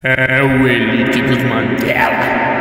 É o Elite dos Mandela.